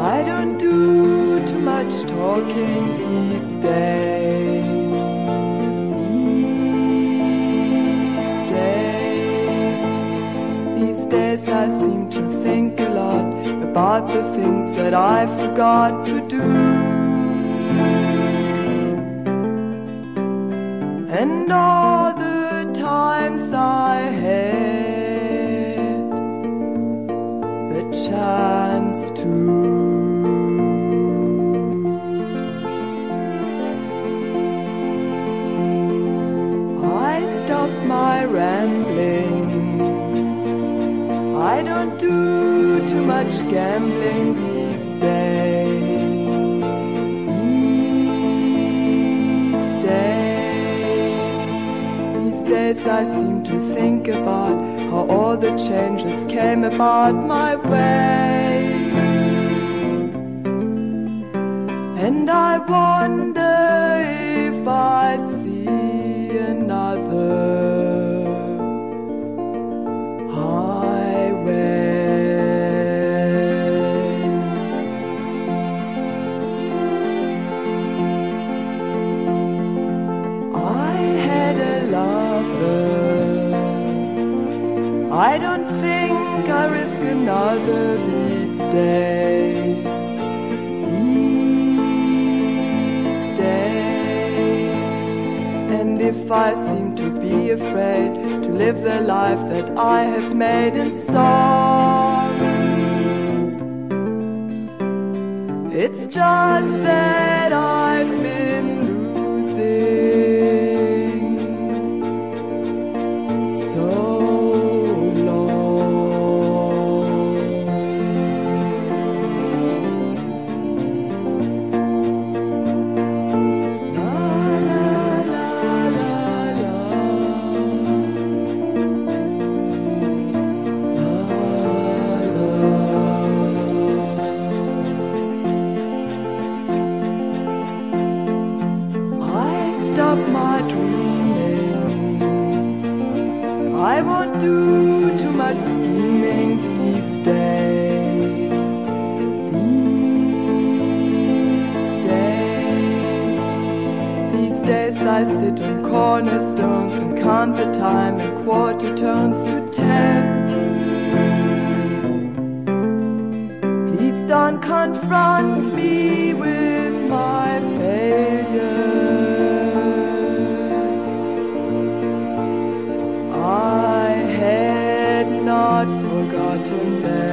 I don't do too much talking these days. These days, these days I seem to think a lot about the things that I forgot to do. And all the my rambling. I don't do too much gambling these days. These days, these days I seem to think about how all the changes came about my way. And I wonder if I'd see I don't think I risk another these days. These days. And if I seem to be afraid to live the life that I have made in sorrow, it's just that dreaming. I won't do too much scheming these days. These days, these days I sit on cornerstones and count the time in quarter turns to ten. Please don't confront me with. I came back.